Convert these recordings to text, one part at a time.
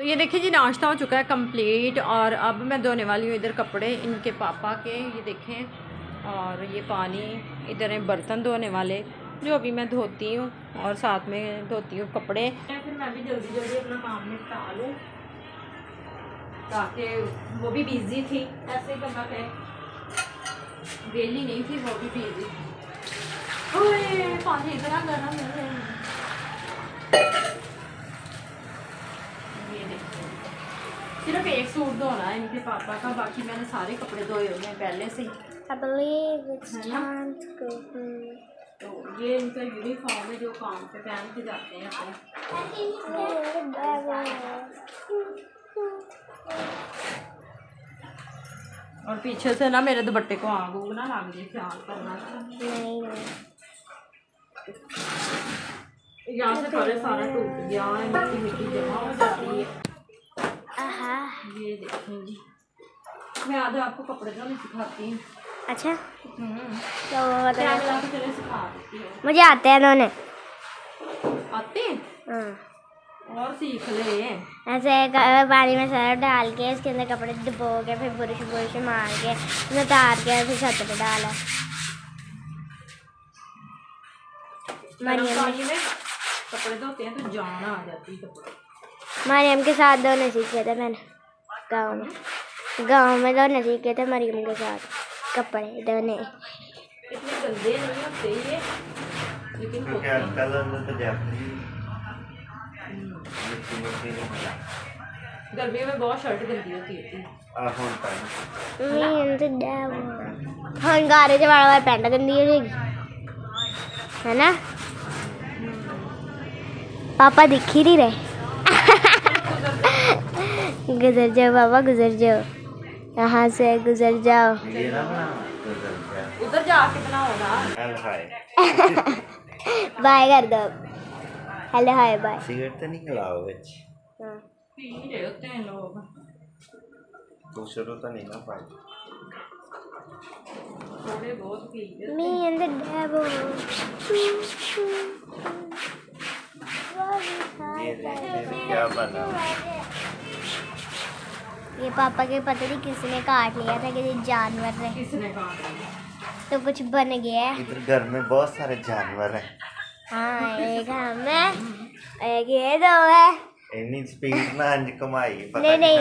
तो ये देखिए जी, नाश्ता हो चुका है कंप्लीट और अब मैं धोने वाली हूँ इधर कपड़े इनके पापा के, ये देखें। और ये पानी, इधर है बर्तन धोने वाले, जो अभी मैं धोती हूँ और साथ में धोती हूँ कपड़े। फिर मैं भी जल्दी जल्दी अपना काम निपटा लूँ, ताकि वो भी बिज़ी थी। ऐसे ही पे वेली नहीं थी, वो भी बिज़ी थी। पानी इतना गर्म सिर्फ़ एक सूट धोना है इनके पापा का बाकी मैंने सारे कपड़े धोए हुए हैं पहले से. तो ये इनका यूनिफॉर्म है जो काम पे पहन के जाते हैं अपने। और पीछे से ना मेरे दुपट्टे को आग उग ना लग जाए ख्याल करना। यहाँ से परे सारा टूट गया है मिट्टी मिट्टी जमा हो जाती है आहा ये देखें जी मैं आज आपको कपड़े धोने सिखाती हूँ। अच्छा? हम्म। तो बता तो हूँ मुझे आते हैं दोनों आते हैं? हाँ। और सीख ले। ऐसे पानी में सरफ डाल के इसके अंदर कपड़े डुबो के फिर बुरश बुरश मार के उसमें उतार के फिर छत पे डाला। मरियम कपड़े धोते हैं तो जान आ जाती है मरियम के साथ दोनों सीखे थे मैंने। गाँव में। गाँव में तो नदी के थे मरियम के साथ कपड़े धोने गर्मी में बहुत शर्ट गंदी होती है। तो हाँ, से पैंट गंदी है ना? पापा दिख ही नहीं रहे। गुजर जाओ बाबा गुजर जाओ। यहाँ से गुजर जाओ। उधर जाओ कितना होगा? बाय कर दो। हेलो हाय बाय सिगरेट तो नहीं खिलाओ बच पी हैं। लोग तो शुरू तो नहीं ना बहुत पी तो। क्या बना। ये पापा के पता नहीं किसने काट लिया था कि जानवर ने। किसने तो कुछ बन गया। है इधर घर में बहुत सारे जानवर हैं। हाँ एक हम है एक ये दो है। इतनी स्पीड ना अंज कमाई पता नहीं नहीं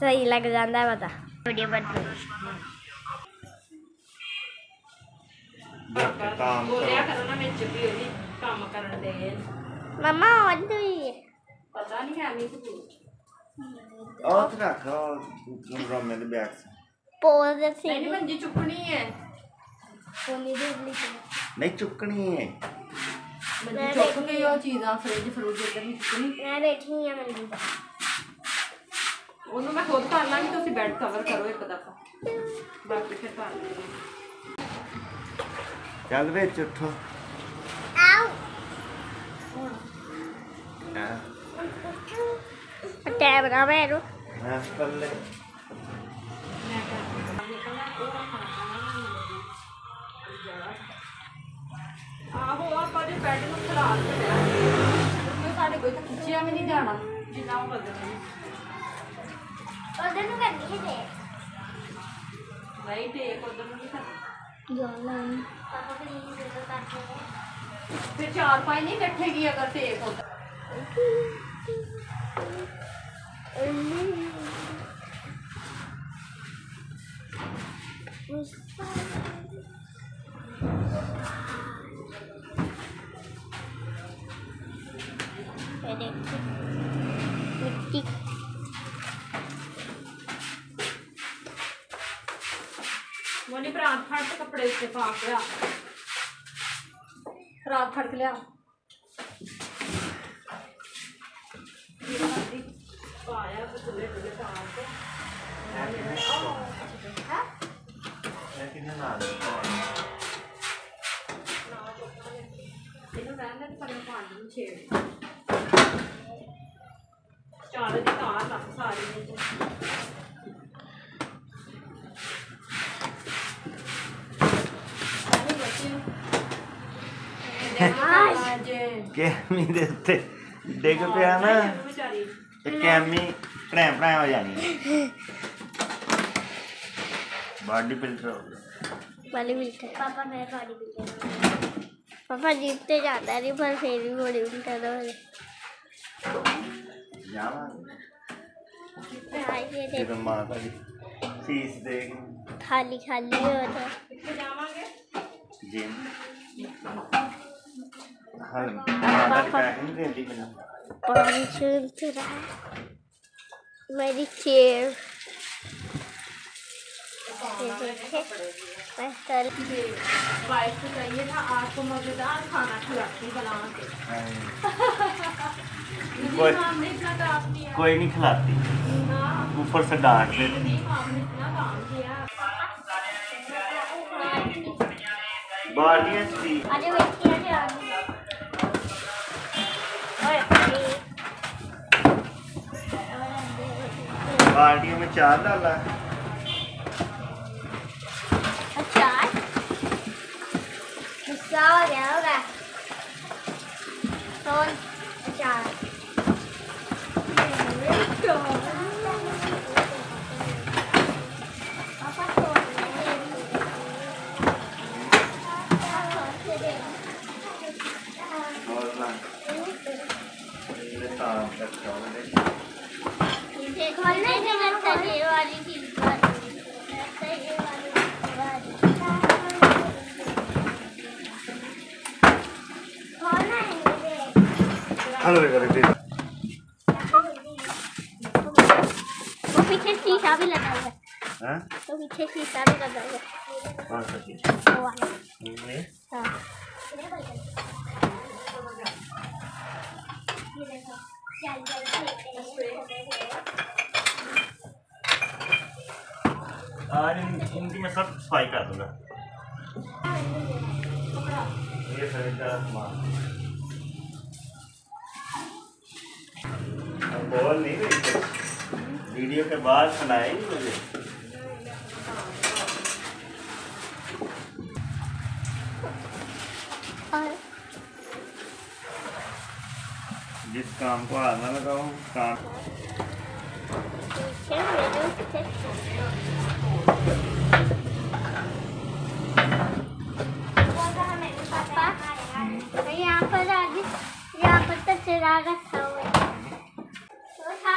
सही लग जाता है पता वीडियो बन काम करो। मम्मा और तो ये। पता नहीं है अभी तो। ਉਹ ਤੇ ਰੱਖ ਉਹ ਰੋਮੇ ਦੇ ਬੈਗ ਚ पोज से ਨਹੀਂ ਮੰਜੀ ਚੁੱਕਣੀ ਹੈ पोनी दे ली ਨਹੀਂ ਚੁੱਕਣੀ ਹੈ ਮੰਜੀ ਚੁੱਕ ਕੇ ਉਹ ਚੀਜ਼ਾਂ ਫ੍ਰਿਜ ਫਰੂਜ ਇੱਧਰ ਨਹੀਂ ਚੁੱਕਣੀ मैं बैठी हूँ मंदिर पे ਉਹਨੂੰ ਮੈਂ ਖੁਦ ਕਰ ਲਾਂਗੀ ਤੁਸੀਂ ਬੈੱਡ ਕਵਰ ਕਰੋ ਇੱਕ ਦਫਾ ਬਾਕੀ ਫਿਰ ਕਰ ਲਵਾਂਗੇ ਚੱਲ ਵਿੱਚ ਉੱਠੋ आओ ਹਾਂ टैब ना मेरू ਹਾਂ ਪੱਲੇ ਆਹੋ ਆਪਾਂ ਦੇ ਬੈੱਡ ਨੂੰ ਖਲਾਰ ਕੇ ਕਿਉਂਕਿ ਸਾਡੇ ਕੋਈ ਤਾਂ ਖਿੱਚਿਆ ਵੀ ਨਹੀਂ ਜਾਣਾ ਜਿੰਨਾ ਉਹ ਬਦਲਣਾ उधर नु करनी है ਨਹੀਂ ਟੇਕ ਉਧਰ ਨੂੰ ਨਹੀਂ ਕਰਨਾ जो लाइन पापा प्लीज इधर काट दो ਫਿਰ ਚਾਰ ਪਾਈ ਨਹੀਂ ਬੈਠੇਗੀ ਅਗਰ ਟੇਕ ਉਧਰ मोनी परात फट कपड़े उत्ते पा के आ। फट लिया पाया ਕੇ ਇਹ ਨਾਲ ਇਹਨੂੰ ਰਹਿਣ ਦੇ ਪਰ ਪਾਣੀ ਨੂੰ ਛੇੜ ਚਾਰ ਦੀ ਤਾਰ ਲੱਗ ਸਾਰੀ ਵਿੱਚ ਕੈਮੀ ਦੇ ਉੱਤੇ ਡਿੱਗ ਪਿਆ ਨਾ ਵਿਚਾਰੀ ਤੇ ਕੈਮੀ ਭੈਂ ਭੈਂ ਹੋ ਜਾਣੀ बॉडी बिल्डर बॉडी बिल्डर। पापा मैं बॉडी बिल्डर पापा जीतते जाता नहीं पर फिर भी बॉडी बिल्डर हो गए हाँ, खाली खाली हो रहा जिम पापा मेरी चेयर कोई नहीं खिलाती। ऊपर से डांट देती बाल्टियों में चार डाला। है अचार गुस्सा हो गया होगा कौन अचार पापा और ना ये काम करता हूँ मैं खोलने के बाद ये वाली चीज़ ये वाली खोलना है मुझे हेलो करो फिर वो पीछे शीशा भी लगा हुआ है। हाँ? तो पीछे शीशा भी लगा हुआ है। कौन सा चीज़ वो वाला। हाँ ये? देखो चल चल आज इन- इनकी मैं सब सफ़ाई कर दूँगा। ये सभी का सामान। बोल नहीं रही थी। वीडियो के बाद सुनाएगी मुझे? जिस काम को हाथ ना लगाओ काम पापा। यहाँ पर आगे यहाँ पर तो चिरा रखा हुआ है वो था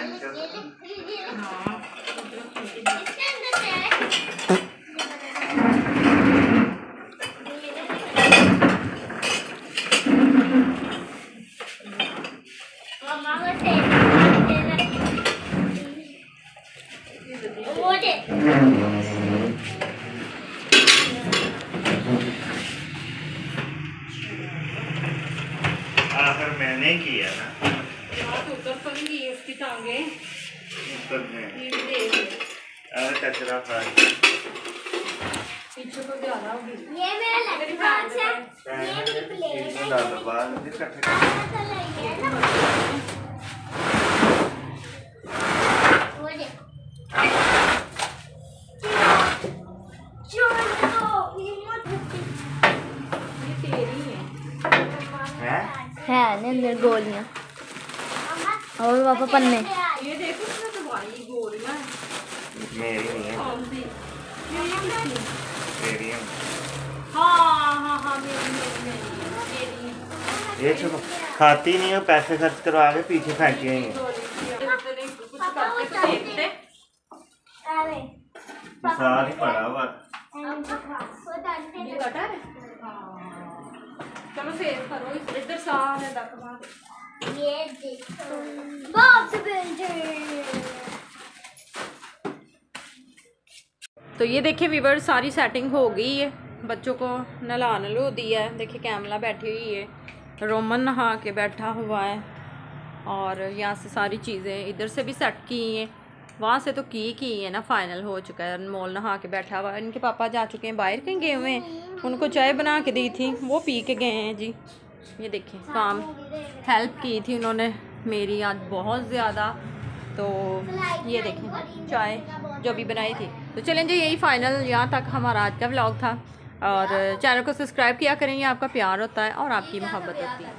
एंटर ये लिख लीजिए हाँ इसके अंदर क्या है मम्मा को तेल वो दे आखिर मैंने किया ना यार तो उतर तो नहीं गई उसकी टांगे ऊपर में ये भी देख कचरा था पीछे को ज़्यादा होगी। ये मेरा लंच है ये मेरी प्लेट है। डाल दो बाद में इकट्ठे कर आधा तो है। अंदर गोलियाँ। और पापा पन्ने। ये देखो गोलियाँ मेरी नहीं है मेरी है हाँ हाँ हाँ मेरी मेरी मेरी मेरी ये चलो खाती नहीं हो पैसे खर्च करवा के पीछे फेंकी हुई है तो ही पड़ा हुआ ये है हाँ चलो सेव करो इधर सारे तक ये देखो बॉक्स बिल्डर तो ये देखिए वीवर सारी सेटिंग हो गई है। बच्चों को नला नलू दिया है। देखिए कैमला बैठी हुई है। रोमन नहा के बैठा हुआ है। और यहाँ से सारी चीज़ें इधर से भी सेट की हैं। वहाँ से तो की की है ना फाइनल हो चुका है। अनमोल नहा के बैठा हुआ है। इनके पापा जा चुके हैं बाहर कहीं गए हुए हैं। उनको चाय बना के दी थी। वो पी के गए हैं जी। ये देखिए काम हेल्प की थी उन्होंने। मेरी आज बहुत ज़्यादा। तो ये देखें, चाय। जो भी बनाई थी। तो चलें जी यही फाइनल यहाँ तक हमारा आज का ब्लॉग था। और चैनल को सब्सक्राइब किया करें ये आपका प्यार होता है और आपकी मोहब्बत होती है।